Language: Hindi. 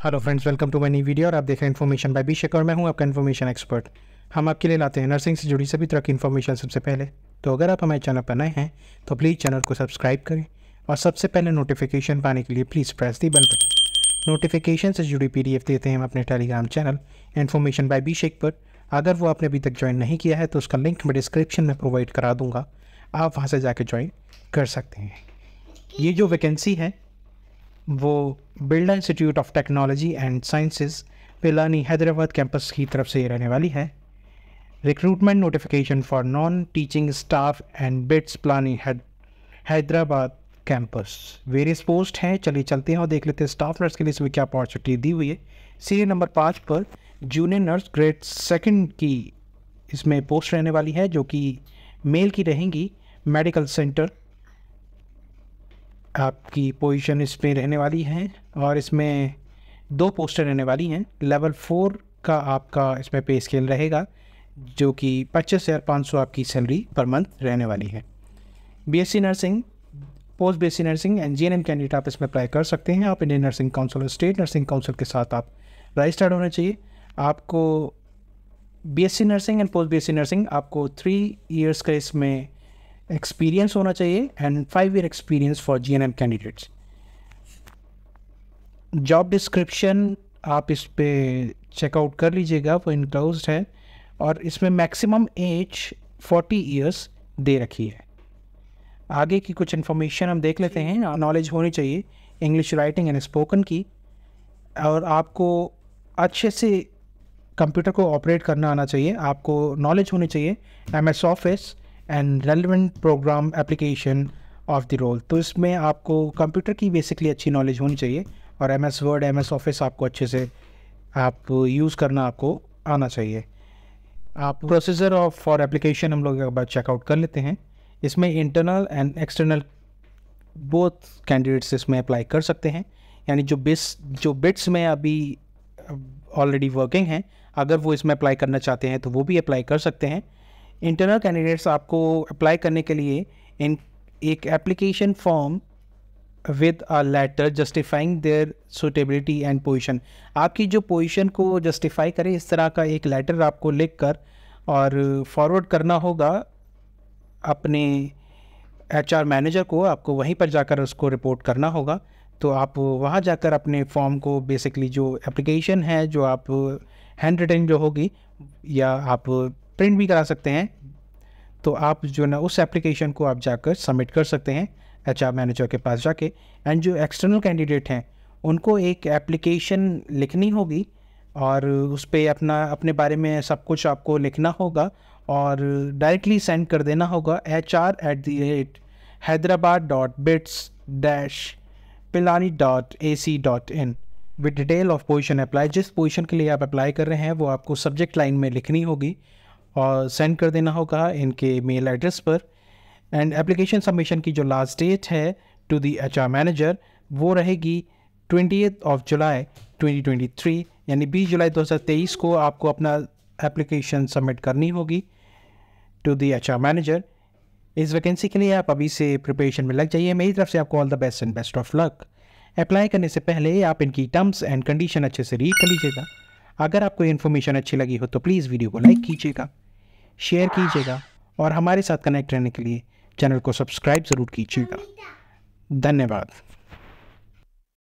Hello friends welcome to my new video और आप देख रहे हैं इन्फॉर्मेशन बाय बीशेक और मैं हूँ आपका इन्फॉर्मेशन एक्सपर्ट हम आपके लिए लाते हैं नर्सिंग से जुड़ी सभी तरह की इन्फॉर्मेशन सबसे पहले। तो अगर आप हमारे चैनल पर नए हैं तो प्लीज़ चैनल को सब्सक्राइब करें और सबसे पहले नोटिफिकेशन पाने के लिए please press the bell button notification से जुड़ी पीडीएफ देते हैं हम अपने Telegram channel information by Bishek पर। अगर वो आपने अभी तक ज्वाइन नहीं किया है तो उसका लिंक मैं डिस्क्रिप्शन में प्रोवाइड करा दूँगा। आप वहाँ से जाके ज्वाइन कर सकते हैं। ये जो वैकेंसी है वो Birla institute of technology and sciences Pilani Hyderabad campus की तरफ़ से रहने वाली है। Recruitment notification for non teaching staff and BITS Pilani Hyderabad campus various post हैं, चलिए चलते हैं और देख लेते हैं स्टाफ नर्स के लिए इसमें क्या अपॉर्चुनिटी दी हुई है। सीरियल नंबर पाँच पर जूनियर नर्स ग्रेड सेकंड की इसमें पोस्ट रहने वाली है, जो कि मेल की रहेंगी मेडिकल सेंटर आपकी पोजीशन इसमें रहने वाली है और इसमें दो पोस्टर रहने वाली हैं। लेवल फोर का आपका इसमें पे स्केल रहेगा, जो कि पच्चीस हज़ार पाँच सौ आपकी सैलरी पर मंथ रहने वाली है। BSc nursing post BSc nursing and GNM candidate आप इसमें अप्लाई कर सकते हैं। आप इंडियन नर्सिंग काउंसिल और स्टेट नर्सिंग काउंसिल के साथ आप रजिस्टर्ड होना चाहिए। आपको BSc nursing and post BSc nursing आपको थ्री इयर्स का इसमें एक्सपीरियंस होना चाहिए and five year experience for G N M candidates job description आप इस पर चेकआउट कर लीजिएगा, वो इनक्लोज है और इसमें मैक्सिमम एज फोर्टी ईयर्स दे रखी है। आगे की कुछ इन्फॉर्मेशन हम देख लेते हैं नॉलेज होनी चाहिए इंग्लिश राइटिंग एंड स्पोकन की, और आपको अच्छे से कंप्यूटर को ऑपरेट करना आना चाहिए, आपको नॉलेज होनी चाहिए। M S office and relevant program application of the role तो इसमें आपको कंप्यूटर की बेसिकली अच्छी नॉलेज होनी चाहिए और M S word M S office आपको अच्छे से आप यूज़ करना आपको आना चाहिए। आप प्रोसीजर ऑफ़ फॉर एप्लीकेशन हम लोग एक बार चेकआउट कर लेते हैं। इसमें internal and external both candidates इसमें अप्लाई कर सकते हैं। यानी जो बिस जो बिट्स में अभी ऑलरेडी वर्किंग हैं, अगर वो इसमें अप्लाई करना चाहते हैं तो वो भी अप्लाई कर सकते हैं। इंटरनल कैंडिडेट्स आपको अप्लाई करने के लिए इन एक application form with a letter justifying their suitability and position आपकी जो पोजिशन को जस्टिफाई करे, इस तरह का एक लेटर आपको लिख कर और फॉरवर्ड करना होगा अपने एच आर मैनेजर को, आपको वहीं पर जाकर उसको रिपोर्ट करना होगा। तो आप वहाँ जाकर अपने फॉर्म को बेसिकली जो एप्लीकेशन है, जो आप हैंड रिटन जो होगी, या आप प्रिंट भी करा सकते हैं। तो आप जो ना, उस एप्लीकेशन को आप जाकर सबमिट कर सकते हैं एच आर मैनेजर के पास जाके। एंड जो एक्सटर्नल कैंडिडेट हैं, उनको एक एप्लीकेशन लिखनी होगी और उस पर अपना, अपने बारे में सब कुछ आपको लिखना होगा और डायरेक्टली सेंड कर देना होगा H R at the rate Hyderabad dot BITS dash Pilani dot A C dot in with detail of position apply जिस पोजिशन के लिए आप अप्लाई कर रहे हैं, वो आपको सब्जेक्ट लाइन में लिखनी होगी। और सेंड कर देना होगा इनके मेल एड्रेस पर। एंड एप्लीकेशन सबमिशन की जो लास्ट डेट है to the H R manager वो रहेगी ट्वेंटी ऑफ़ जुलाई 2023 यानी 20 जुलाई 2023 को आपको अपना एप्लीकेशन सबमिट करनी होगी to the H R manager इस वैकेंसी के लिए आप अभी से प्रिपरेशन में लग जाइए। मेरी तरफ़ से आपको all the best and best of luck apply करने से पहले आप इनकी टर्म्स एंड कंडीशन अच्छे से रीड कर लीजिएगा। अगर आपको इन्फॉर्मेशन अच्छी लगी हो तो प्लीज़ वीडियो को लाइक कीजिएगा। शेयर कीजिएगा और हमारे साथ कनेक्ट रहने के लिए चैनल को सब्सक्राइब ज़रूर कीजिएगा। धन्यवाद।